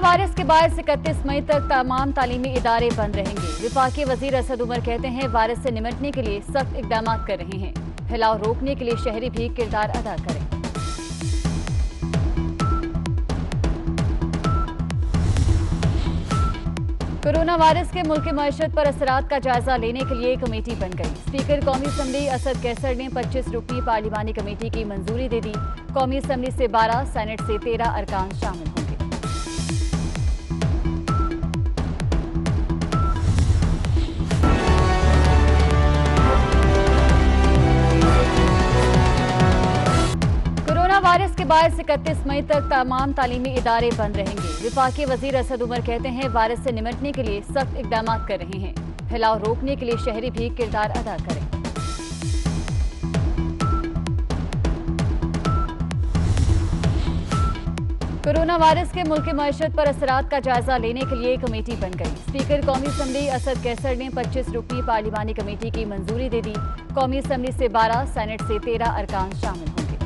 Virus के बाद इकतीस मई तक तमाम तालीमी इदारे बंद रहेंगे। विफाकी वज़ीर असद उमर कहते हैं, वायरस से निमटने के लिए सख्त इकदाम कर रहे हैं। फैलाव रोकने के लिए शहरी भी किरदार अदा करें। कोरोना वायरस के मुल्क मीशत पर असरात का जायजा लेने के लिए कमेटी बन गई। स्पीकर कौमी असम्बली असद कैसर ने 25 रुकनी पार्लिमानी कमेटी की मंजूरी दे दी। कौमी असम्बली से 12 सेनेट से 13 अरकान शामिल होंगे बाद इकतीस मई तक तमाम तालीमी इदारे बंद रहेंगे। विफाकी वज़ीर असद उमर कहते हैं, वायरस से निमटने के लिए सख्त इकदाम कर रहे हैं। फैलाव रोकने के लिए शहरी भी किरदार अदा करें। कोरोना वायरस के मुल्क मीशत पर असरात का जायजा लेने के लिए कमेटी बन गई। स्पीकर कौमी असम्बली असद कैसर ने 25 रुकनी पार्लिमानी कमेटी की मंजूरी दे दी। कौमी असम्बली से 12 सेनेट से 13 अरकान शामिल होंगे।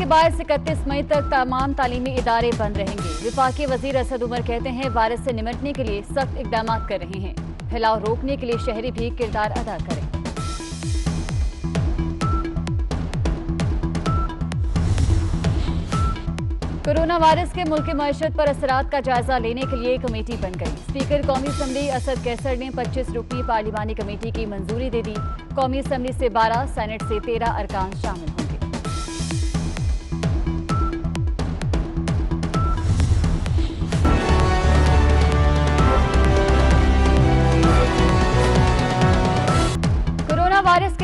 के बाद इकतीस मई तक तमाम तालीमी इदारे बंद रहेंगे। विफाकी वज़ीर असद उमर कहते हैं वायरस से निमटने के लिए सख्त इकदाम कर रहे हैं। फैलाव रोकने के लिए शहरी भी किरदार अदा करें। कोरोना वायरस के मुल्क मीशत पर असरात का जायजा लेने के लिए कमेटी बन गई। स्पीकर कौमी असम्बली असद कैसर ने 25 रुकनी पार्लिमानी कमेटी की मंजूरी दे दी। कौमी असम्बली से 12 सेनेट से 13 अरकान शामिल होंगे।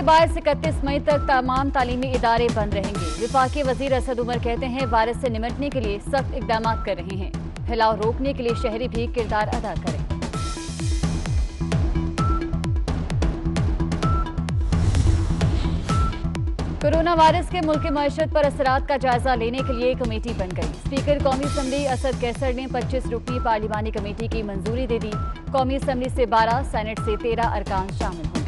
वायरस इकतीस मई तक तमाम तालीमी इदारे बंद रहेंगे। विफाकी वज़ीर असद उमर कहते हैं, वायरस से निमटने के लिए सख्त इकदाम कर रहे हैं। फैलाव रोकने के लिए शहरी भी किरदार अदा करें। कोरोना वायरस के मुल्क मीशत पर असरात का जायजा लेने के लिए कमेटी बन गई। स्पीकर कौमी असम्बली असद कैसर ने 25 रुकनी पार्लिमानी कमेटी की मंजूरी दे दी। कौमी असम्बली से 12 सेनेट से 13 अरकान शामिल होंगे।